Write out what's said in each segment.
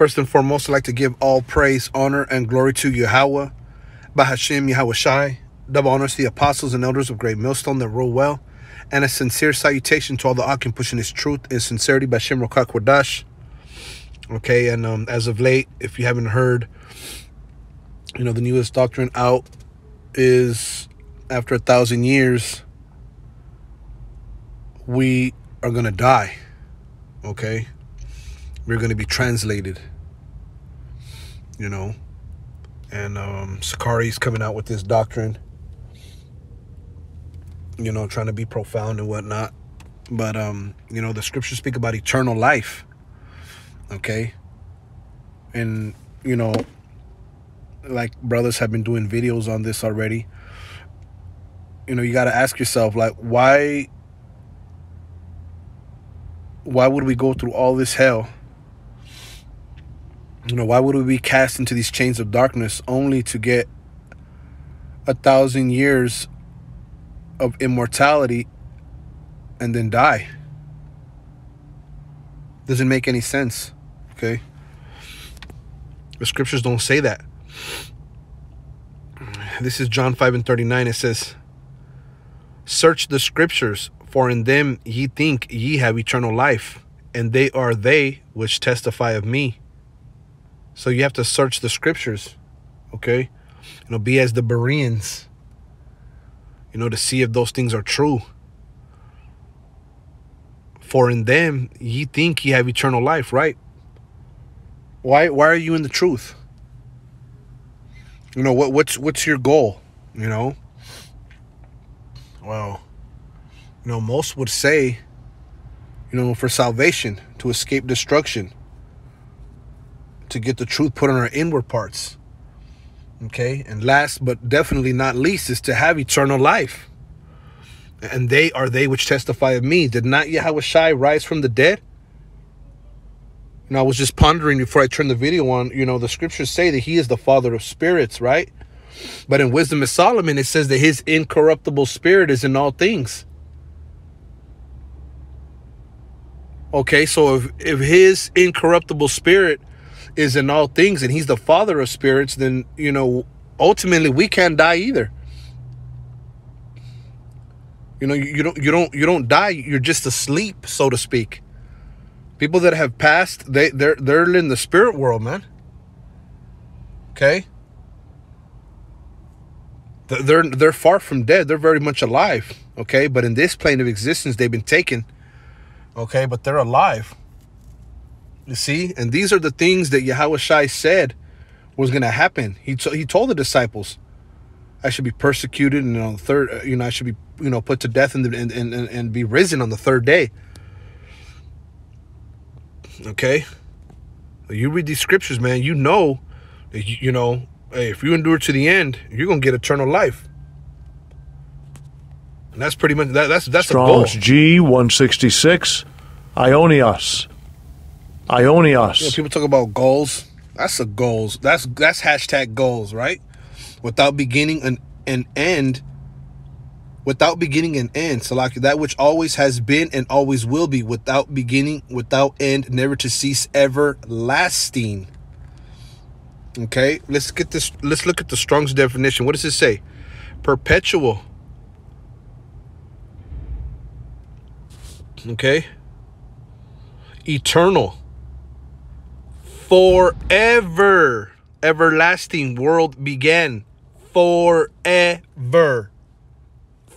First and foremost, I'd like to give all praise, honor, and glory to Yahweh, Bahashim Yahweh Shai. Double honors to the apostles and elders of Great Millstone that rule well. And a sincere salutation to all the Akim pushing his truth and sincerity by Shem Rokak Wadash. Okay, and um, as of late, if you haven't heard, you know, the newest doctrine out is after a thousand years, we are going to die. Okay? We're going to be translated. You know? And um, Sicarii's coming out with this doctrine. You know, trying to be profound and whatnot. But, um, you know, the scriptures speak about eternal life. Okay? And, you know, like brothers have been doing videos on this already you know you got to ask yourself like why why would we go through all this hell you know why would we be cast into these chains of darkness only to get a thousand years of immortality and then die doesn't make any sense okay the scriptures don't say that this is John 5 and 39. It says, Search the scriptures, for in them ye think ye have eternal life, and they are they which testify of me. So you have to search the scriptures, okay? You know, be as the Bereans, you know, to see if those things are true. For in them ye think ye have eternal life, right? Why why are you in the truth? You know what what's what's your goal, you know? Well, you know, most would say, you know, for salvation, to escape destruction, to get the truth put on our inward parts. Okay? And last but definitely not least is to have eternal life. And they are they which testify of me. Did not Yahweh Shai rise from the dead? And I was just pondering before I turned the video on, you know, the scriptures say that he is the father of spirits, right? But in Wisdom of Solomon, it says that his incorruptible spirit is in all things. Okay, so if, if his incorruptible spirit is in all things and he's the father of spirits, then, you know, ultimately we can't die either. You know, you, don't you don't you don't die, you're just asleep, so to speak. People that have passed, they they're they're in the spirit world, man. Okay? They're they're far from dead. They're very much alive. Okay, but in this plane of existence, they've been taken. Okay, but they're alive. You see, and these are the things that Yahweh Shai said was going to happen. He he told the disciples, "I should be persecuted, and on the third, uh, you know, I should be you know put to death and and and, and be risen on the third day." Okay? You read these scriptures, man, you know, you, you know, hey, if you endure to the end, you're going to get eternal life. And that's pretty much, that, that's, that's Strong's G 166, Aionios. Aionios. You know, people talk about goals. That's a goals. That's, that's hashtag goals, right? Without beginning an, an end without beginning and end. Salaki, that which always has been and always will be, without beginning, without end, never to cease, everlasting. Okay, let's get this. Let's look at the Strong's definition. What does it say? Perpetual. Okay. Eternal. Forever. Everlasting world began. Forever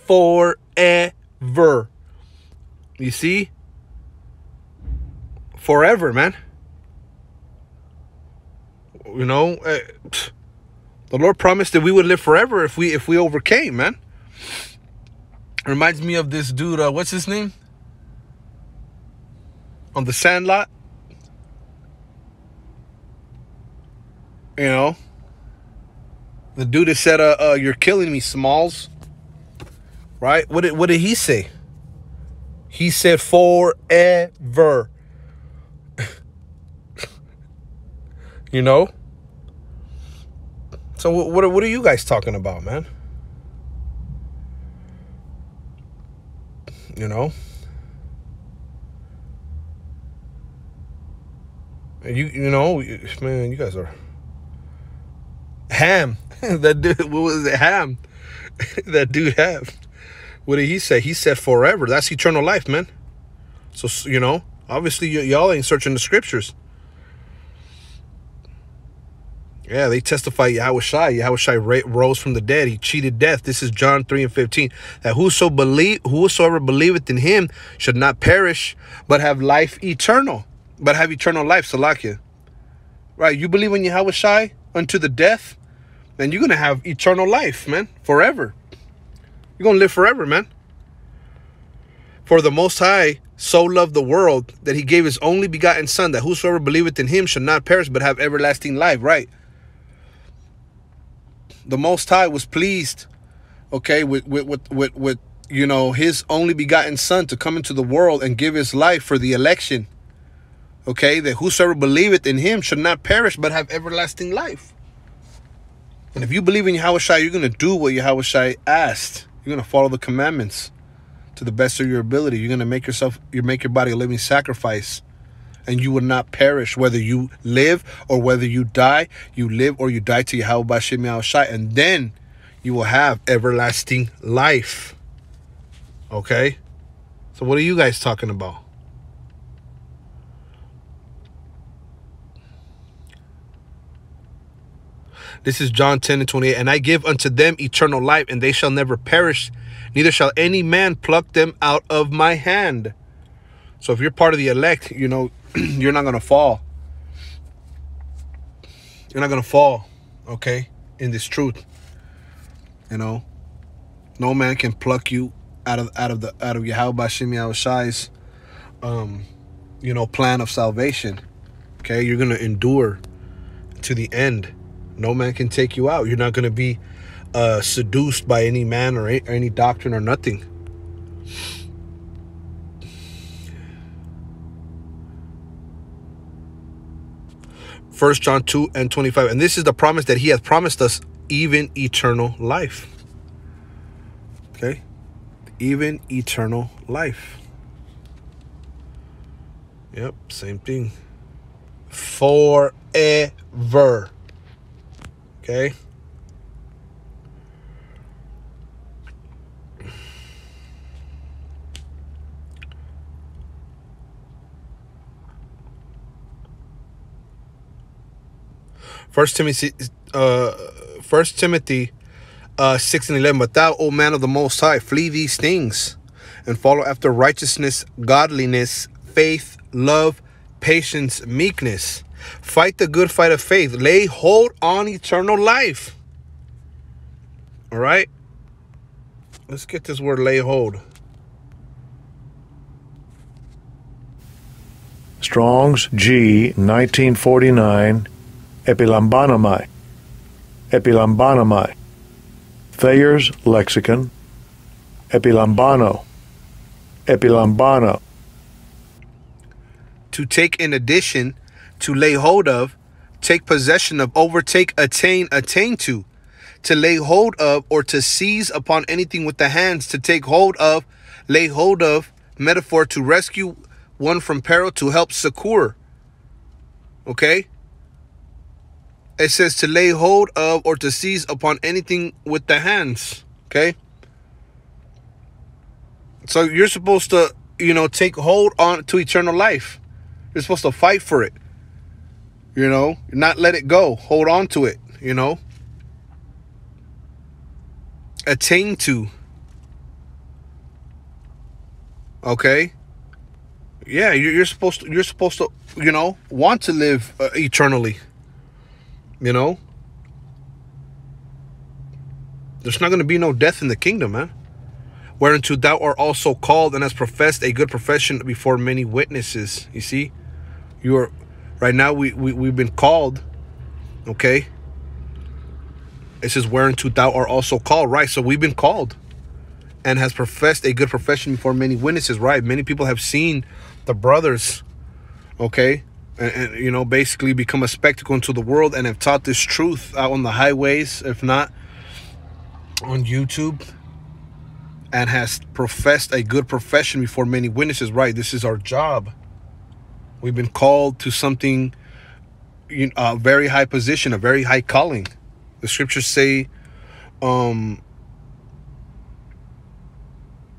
forever. You see? Forever, man. You know, uh, the Lord promised that we would live forever if we if we overcame, man. Reminds me of this dude, uh, what's his name? On the Sandlot. You know, the dude that said, uh, uh, "You're killing me, Smalls." Right? What did what did he say? He said forever. you know? So what what are you guys talking about, man? You know? You you know, man, you guys are ham. that dude, what was it? Ham. that dude have. What did he say? He said forever. That's eternal life, man. So you know, obviously y'all ain't searching the scriptures. Yeah, they testify Yahweh Shai. Yahweh Shai rose from the dead. He cheated death. This is John 3 and 15. That whoso believe, whosoever believeth in him should not perish, but have life eternal. But have eternal life, Salakia. Right, you believe in Yahweh Shai unto the death, then you're going to have eternal life, man, forever. You're going to live forever, man. For the Most High so loved the world that he gave his only begotten Son, that whosoever believeth in him should not perish, but have everlasting life. Right the Most High was pleased, okay, with with with with, with you know his only begotten Son to come into the world and give his life for the election. Okay, that whosoever believeth in him should not perish but have everlasting life. And if you believe in Yahweh Shai, you're gonna do what Yahweh Shai asked. You're gonna follow the commandments to the best of your ability. You're gonna make yourself you make your body a living sacrifice and you will not perish. Whether you live or whether you die, you live or you die to Yahweh Bashim Shai, and then you will have everlasting life. Okay? So what are you guys talking about? This is John 10 and 28. And I give unto them eternal life, and they shall never perish, neither shall any man pluck them out of my hand. So if you're part of the elect, you know, you're not going to fall. You're not going to fall, okay, in this truth. You know, no man can pluck you out of out of the out of Yahweh Bashim Shai's um, you know, plan of salvation. Okay, you're gonna endure to the end. No man can take you out. You're not gonna be uh, seduced by any man or any doctrine or nothing. First John 2 and 25. And this is the promise that he hath promised us, even eternal life. Okay? Even eternal life. Yep, same thing. Forever. Okay? First Timothy, uh, First Timothy, uh, six and eleven. But thou, O man of the Most High, flee these things, and follow after righteousness, godliness, faith, love, patience, meekness. Fight the good fight of faith. Lay hold on eternal life. All right. Let's get this word lay hold. Strong's G 1949 Epilambanomai, Epilambanomai, Thayer's Lexicon, Epilambano, Epilambano. To take in addition, to lay hold of, take possession of, overtake, attain, attain to, to lay hold of, or to seize upon anything with the hands, to take hold of, lay hold of, metaphor to rescue one from peril, to help succor. Okay? it says to lay hold of or to seize upon anything with the hands. Okay. So you're supposed to, you know, take hold on to eternal life. You're supposed to fight for it. You know, not let it go. Hold on to it, you know. Attain to. Okay? Yeah, you're, supposed to you're supposed to, you know, want to live uh, eternally. You know? There's not going to be no death in the kingdom, man. Whereunto thou art also called and hast professed a good profession before many witnesses. You see? You are right now we, we we've been called. Okay? It says whereunto thou art also called, right? So we've been called and has professed a good profession before many witnesses, right? Many people have seen the brothers, okay, and, and, you know basically become a spectacle into the world and have taught this truth out on the highways if not on youtube and has professed a good profession before many witnesses right this is our job we've been called to something you know, a very high position, a very high calling. The scriptures say um,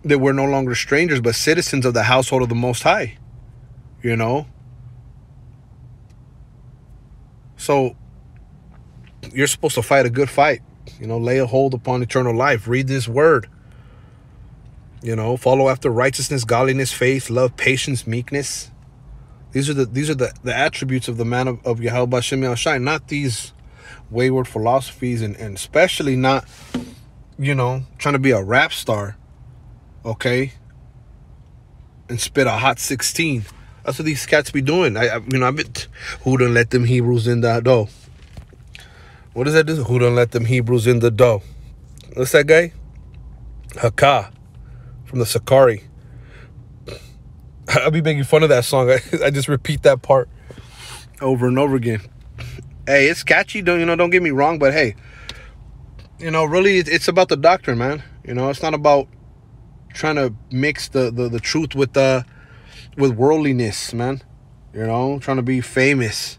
that we're no longer strangers, but citizens of the household of the Most High. You know? So, you're supposed to fight a good fight. You know, lay a hold upon eternal life. Read this word. You know, follow after righteousness, godliness, faith, love, patience, meekness. These are the these are the, the attributes of the man of, of Yahweh Shem Shai, not these wayward philosophies and, and especially not, you know, trying to be a rap star, okay? And spit a hot 16. That's what these cats be doing. I, I you know, I've been, who done let them Hebrews in the dough? What does that do? Who done let them Hebrews in the dough? What's that guy? Haka from the Sicarii. I'll be making fun of that song. I, I just repeat that part over and over again. Hey, it's catchy. Don't you know? Don't get me wrong, but hey, you know, really, it's about the doctrine, man. You know, it's not about trying to mix the the, the truth with the with worldliness, man. You know, trying to be famous.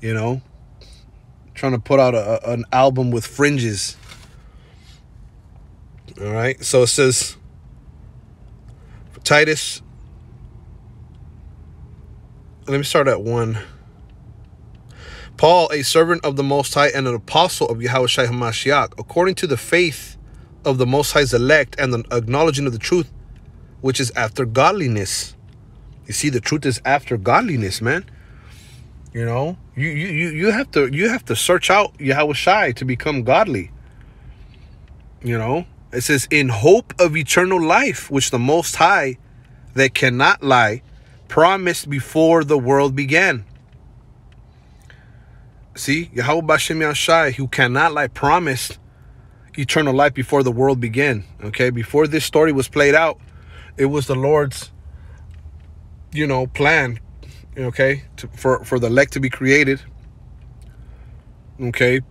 You know, trying to put out a, an album with fringes. All right, so it says Titus let me start at one. Paul, a servant of the Most High and an apostle of Yahweh Shai HaMashiach, according to the faith of the Most High's elect and the acknowledging of the truth, which is after godliness. You see, the truth is after godliness, man. You know, you you you have to you have to search out Yahweh Shai to become godly. You know, it says in hope of eternal life, which the Most High, that cannot lie, promised before the world began. See, Yahweh Bashem Yashai, who cannot lie, promised eternal life before the world began. Okay, before this story was played out, it was the Lord's, you know, plan. Okay, to, for for the elect to be created. Okay,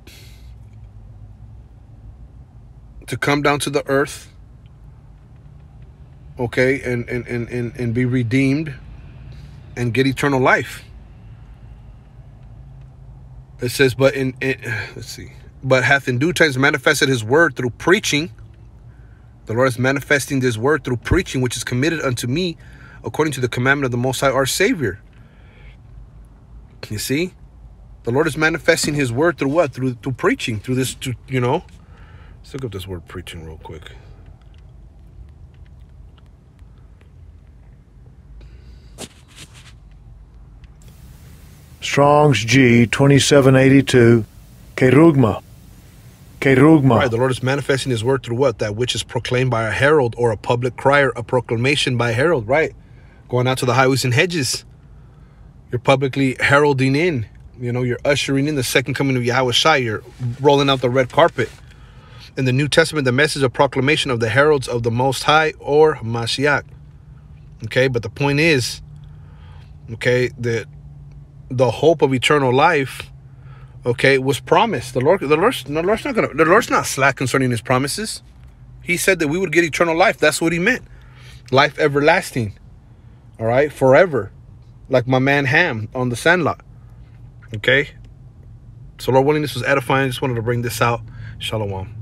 to come down to the earth. Okay, and and and and, and be redeemed and get eternal life. It says, but in, in let's see, but hath in due times manifested his word through preaching. The Lord is manifesting this word through preaching, which is committed unto me according to the commandment of the Most High, our Savior. You see? The Lord is manifesting his word through what? Through through preaching, through this, to, you know. Let's look up this word preaching real quick. Strong's G 2782, Kerugma. Kerugma. Right, the Lord is manifesting his word through what? That which is proclaimed by a herald or a public crier, a proclamation by a herald, right? Going out to the highways and hedges. You're publicly heralding in. You know, you're ushering in the second coming of Yahweh Shai. You're rolling out the red carpet. In the New Testament, the message of proclamation of the heralds of the Most High or Mashiach. Okay, but the point is, okay, that the hope of eternal life, okay, was promised. The Lord, the Lord's, the Lord's not gonna, the Lord's not slack concerning His promises. He said that we would get eternal life. That's what He meant, life everlasting. All right, forever, like my man Ham on the Sandlot. Okay. So Lord willing, this was edifying. I just wanted to bring this out. Shalom.